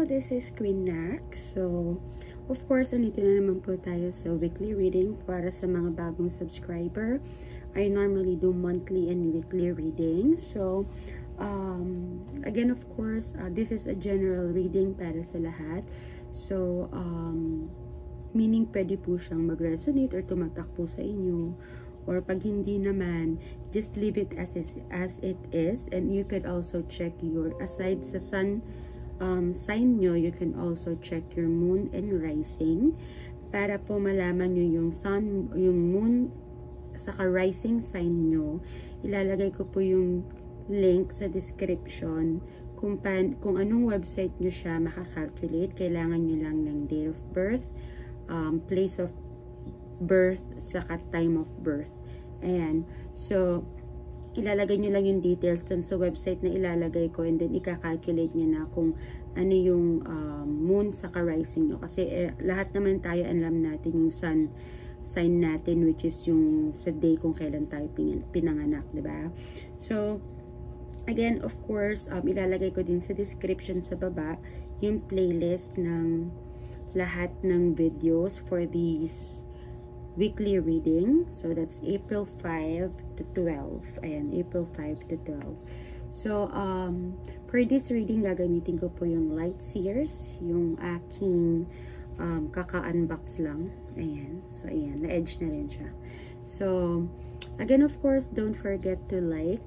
This is Queen Nak. So, of course, andito na naman po tayo sa weekly reading para sa mga bagong subscriber. I normally do monthly and weekly reading. So, um, again, of course, uh, this is a general reading para sa lahat. So, um, meaning pwede po siyang mag-resonate or tumatak po sa inyo or pag hindi naman, just leave it as is, as it is and you could also check your aside sa sun um, sign nyo, you can also check your moon and rising para po malaman nyo yung sun, yung moon saka rising sign nyo. Ilalagay ko po yung link sa description kung, pan, kung anong website nyo siya makakalculate. Kailangan nyo lang ng date of birth, um, place of birth, saka time of birth. Ayan. So, ilalagay nyo lang yung details dun sa website na ilalagay ko and then ika-calculate nyo na kung ano yung um, moon sa rising nyo. Kasi eh, lahat naman tayo alam natin yung sun sign natin which is yung sa day kung kailan tayo pinanganak, ba diba? So, again, of course, um, ilalagay ko din sa description sa baba yung playlist ng lahat ng videos for these weekly reading. So, that's April 5 to 12. Ayan, April 5 to 12. So, um, for this reading, gagamitin ko po yung Light Sears, yung aking um, kaka-unbox lang. Ayan. So, ayan. Na-edge na rin siya. So, again, of course, don't forget to like,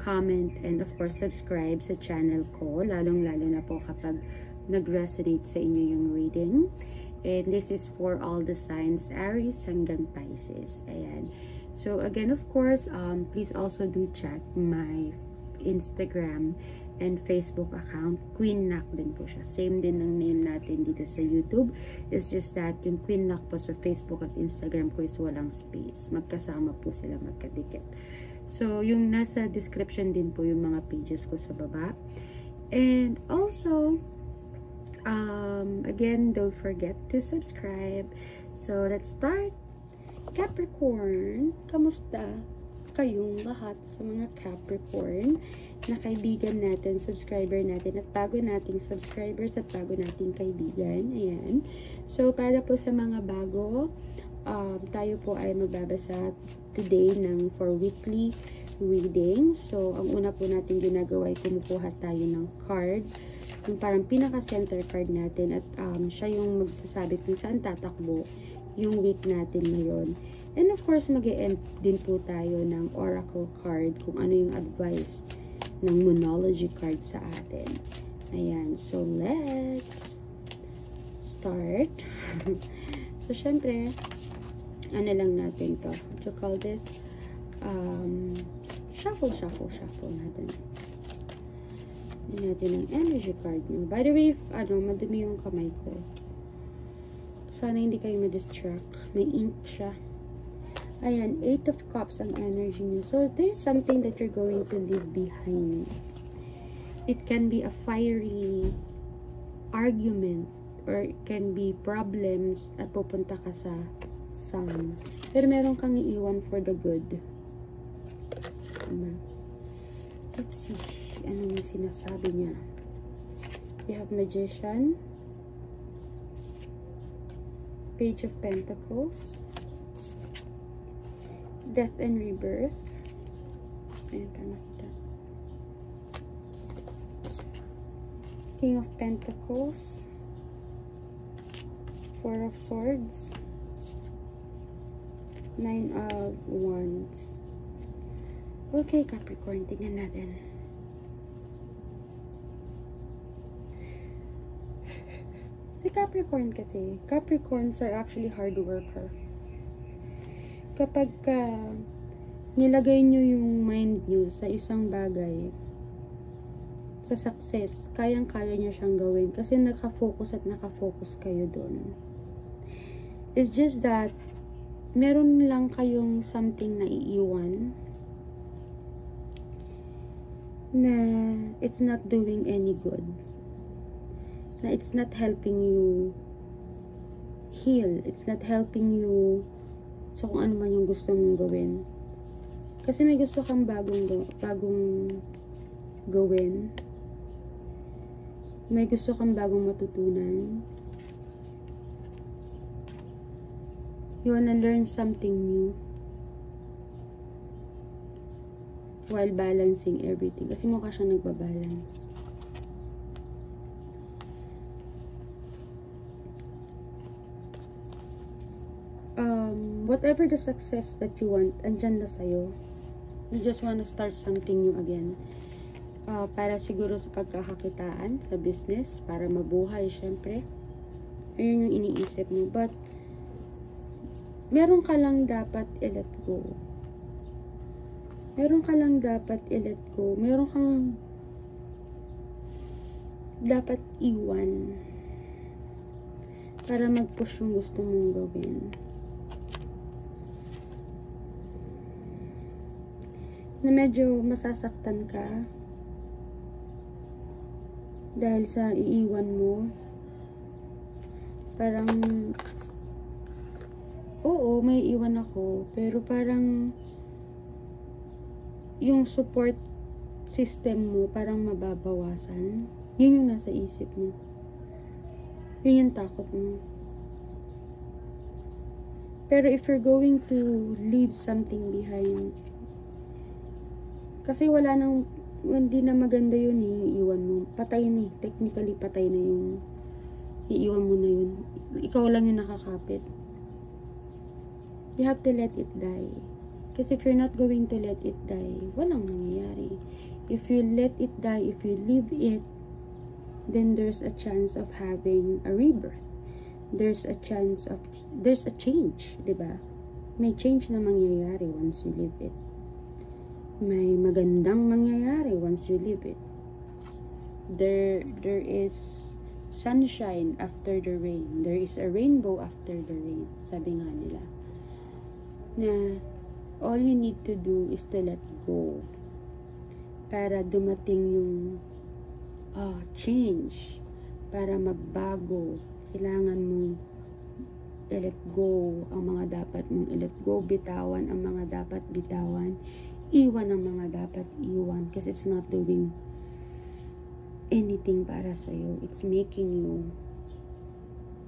comment, and of course, subscribe sa channel ko. Lalong-lalo na po kapag nag-resonate sa inyo yung reading. And this is for all the signs, Aries hanggang Pisces. Ayan. So, again, of course, um, please also do check my Instagram and Facebook account. Queen Nak din po siya. Same din ang name natin dito sa YouTube. It's just that yung Queen Nak po sa Facebook at Instagram ko is walang space. Magkasama po sila magkadikit. So, yung nasa description din po yung mga pages ko sa baba. And also, um, again, don't forget to subscribe. So, let's start. Capricorn, kamusta kayong lahat sa mga Capricorn na kaibigan natin, subscriber natin, at bago nating subscribers at bago nating kaibigan. Ayan. So, para po sa mga bago, um, tayo po ay magbabasa today ng for weekly reading. So, ang una po natin ginagawa ay kumukuha tayo ng card yung parang pinaka-center card natin at um, siya yung magsasabi kung saan tatakbo yung week natin ngayon. And of course, mag end din po tayo ng oracle card kung ano yung advice ng monology card sa atin. Ayan. So, let's start. so, syempre, ano lang natin to. What you call this? Um, shuffle, shuffle, shuffle natin natin ang energy card nyo. By the way, ano, madumi yung kamay ko. Sana hindi kayo ma-distract. May ink siya. Ayan, Eight of Cups ang energy nyo. So, there's something that you're going to leave behind. It can be a fiery argument or it can be problems at pupunta ka sa sun. Pero meron kang iiwan for the good. Diba? Let's see ano yung sinasabi niya. We have Magician, Page of Pentacles, Death and Rebirth, ayan pa nakita. King of Pentacles, Four of Swords, Nine of Wands. Okay, Capricorn, tingnan natin. Si Capricorn kasi, Capricorns are actually hard worker. Kapag ka nilagay nyo yung mind nyo sa isang bagay, sa success, kayang-kaya nyo siyang gawin kasi nakafocus at nakafocus kayo doon. It's just that, meron lang kayong something na iiwan na it's not doing any good na it's not helping you heal. It's not helping you sa kung ano man yung gusto mong gawin. Kasi may gusto kang bagong, bagong gawin. may gusto kang bagong matutunan. You wanna learn something new. While balancing everything. Kasi mukha siyang nagbabalance. Um, whatever the success that you want, andyan na sa'yo. You just wanna start something new again. Uh, para siguro sa pagkakakitaan sa business, para mabuhay, syempre. Ayun yung iniisip mo. But, meron ka lang dapat i-let go. Meron ka lang dapat i-let go. Meron kang dapat iwan para mag-push yung gusto mong gawin. na medyo masasaktan ka dahil sa iiwan mo parang oo may iwan ako pero parang yung support system mo parang mababawasan yun yung nasa isip mo yun yung takot mo pero if you're going to leave something behind kasi wala nang, hindi na maganda yun eh, iiwan mo. Patay na eh. Technically, patay na yung, iiwan mo na yun. Ikaw lang yung nakakapit. You have to let it die. Kasi if you're not going to let it die, walang mangyayari. If you let it die, if you leave it, then there's a chance of having a rebirth. There's a chance of, there's a change, di ba? May change na mangyayari once you leave it may magandang mangyayari once you leave it. There, there is sunshine after the rain. There is a rainbow after the rain. Sabi nga nila. Na all you need to do is to let go. Para dumating yung uh, change. Para magbago. Kailangan mo let go ang mga dapat mong let go. Bitawan ang mga dapat bitawan iwan ang mga dapat iwan kasi it's not doing anything para sa'yo. It's making you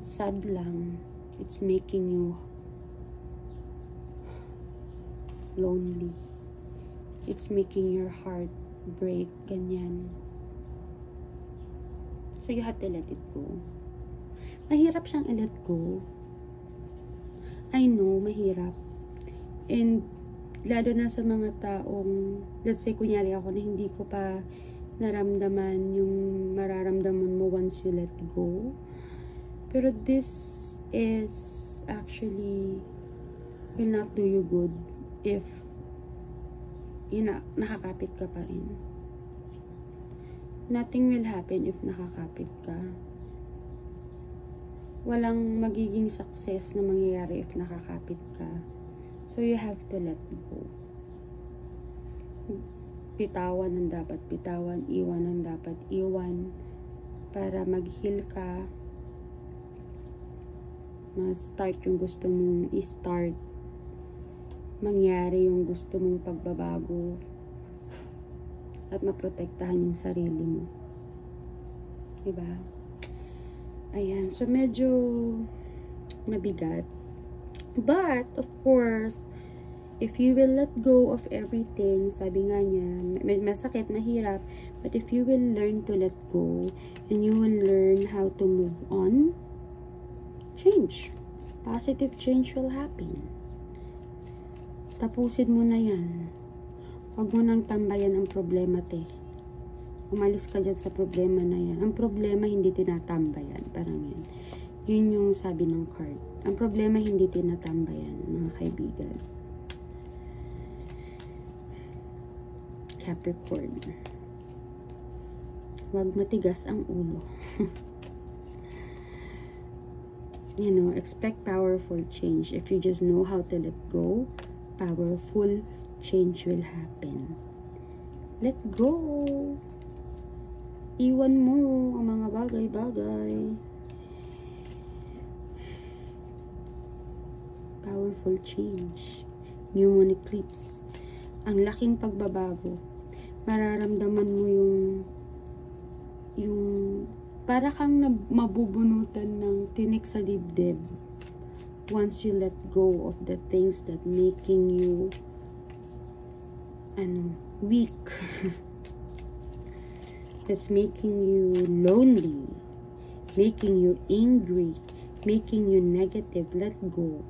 sad lang. It's making you lonely. It's making your heart break. Ganyan. So you have to let it go. Mahirap siyang i-let go. I know, mahirap. And lalo na sa mga taong, let's say, kunyari ako na hindi ko pa naramdaman yung mararamdaman mo once you let go. Pero this is actually will not do you good if yun na, nakakapit ka pa rin. Nothing will happen if nakakapit ka. Walang magiging success na mangyayari if nakakapit ka. So, you have to let go. Pitawan ang dapat pitawan, iwan ang dapat iwan para mag-heal ka. Ma-start yung gusto mong i-start. Mangyari yung gusto mong pagbabago. At maprotektahan yung sarili mo. Diba? Ayan. So, medyo mabigat. But, of course, if you will let go of everything, sabi nga niya, masakit, mahirap, but if you will learn to let go, and you will learn how to move on, change. Positive change will happen. Tapusin mo na yan. Huwag mo nang tambayan ang problema, te. Umalis ka dyan sa problema na yan. Ang problema hindi tinatambayan. Parang yan. Yun yung sabi ng card. Ang problema hindi tinatambayan, mga kaibigan. Capricorn. Huwag matigas ang ulo. you know, expect powerful change. If you just know how to let go, powerful change will happen. Let go! Iwan mo ang mga bagay-bagay. powerful change. New moon eclipse. Ang laking pagbabago. Mararamdaman mo yung yung para kang mabubunutan ng tinik sa dibdib once you let go of the things that making you ano, weak. that's making you lonely, making you angry, making you negative. Let go.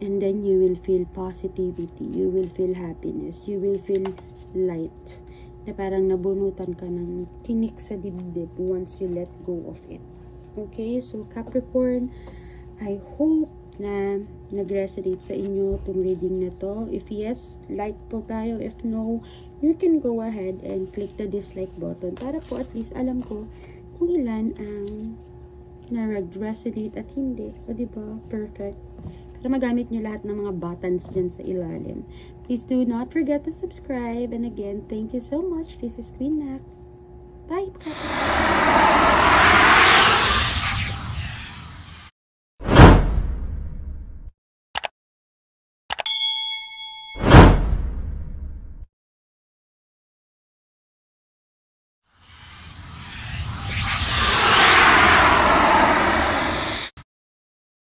And then you will feel positivity. You will feel happiness. You will feel light. Na parang nabunutan ka ng tinik sa dibdib once you let go of it. Okay? So, Capricorn, I hope na nag-resonate sa inyo itong reading na to. If yes, like po tayo. If no, you can go ahead and click the dislike button para po at least alam ko kung ilan ang na-resonate at hindi. O, diba? Perfect. Para magamit nyo lahat ng mga buttons dyan sa ilalim. Please do not forget to subscribe. And again, thank you so much. This is Queen Nak. Bye!